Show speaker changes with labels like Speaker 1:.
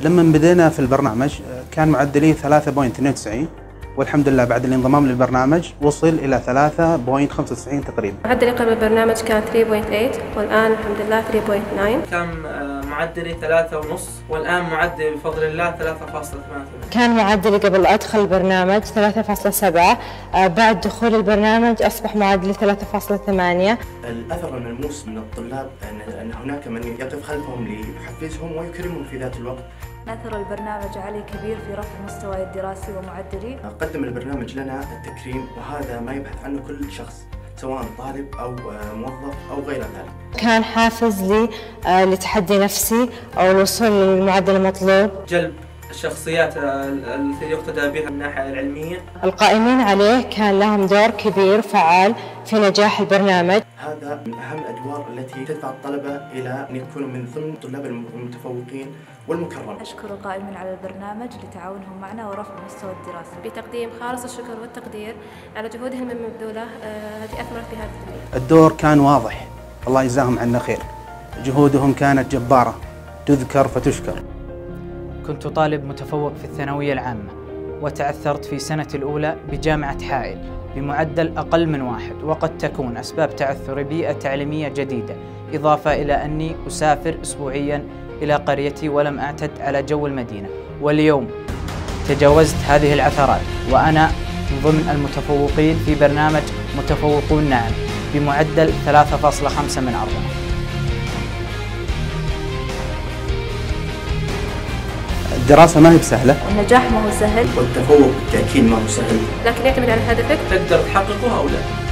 Speaker 1: لما بدينا في البرنامج كان معدلي 3.92 والحمد لله بعد الانضمام للبرنامج وصل إلى 3.95 تقريبا.
Speaker 2: معدلي قبل البرنامج كان 3.8 والآن الحمد لله 3.9
Speaker 3: كان آه، معدلي ثلاثة ونص والآن معدلي بفضل الله 3.8
Speaker 4: كان معدلي قبل أدخل البرنامج 3.7 آه، بعد دخول البرنامج أصبح معدلي 3.8
Speaker 5: الأثر الملموس من الطلاب أن أن هناك من يقف خلفهم ليحفزهم ويكرمهم في ذات الوقت.
Speaker 6: أثر البرنامج علي كبير في رفع مستواي الدراسي ومعدلي.
Speaker 5: قدم البرنامج لنا التكريم وهذا ما يبحث عنه كل شخص سواء طالب أو آه، موظف أو غير ذلك.
Speaker 4: كان حافز لي آه، لتحدي نفسي أو الوصول للمعدل المطلوب.
Speaker 3: جلب الشخصيات التي يقتدى بها من الناحية العلمية.
Speaker 4: القائمين عليه كان لهم دور كبير فعال في نجاح البرنامج.
Speaker 5: هذا من أهم الأدوار التي تدفع الطلبة إلى أن يكونوا من ضمن الطلاب المتفوقين والمكرمين.
Speaker 6: أشكر القائمين على البرنامج لتعاونهم معنا ورفع مستوى الدراسة.
Speaker 2: بتقديم خالص الشكر والتقدير على جهودهم المبذولة آه، التي أثمرت في هذا التدريب
Speaker 1: الدور كان واضح. الله يجزاهم عنا خير. جهودهم كانت جبارة. تذكر فتشكر.
Speaker 7: كنت طالب متفوق في الثانوية العامة. وتعثرت في سنة الأولى بجامعة حائل بمعدل أقل من واحد وقد تكون أسباب تعثري بيئة تعليمية جديدة إضافة إلى أني أسافر أسبوعيا إلى قريتي ولم أعتد على جو المدينة. واليوم تجاوزت هذه العثرات وأنا من ضمن المتفوقين في برنامج متفوقون نعم بمعدل 3.5 من أربعة
Speaker 1: الدراسة ما هي بسهلة.
Speaker 6: النجاح ما هو سهل.
Speaker 5: والتفوق بالتأكيد ما هو سهل.
Speaker 2: لكن يعتمد على هدفك.
Speaker 3: تقدر تحققه أو لا؟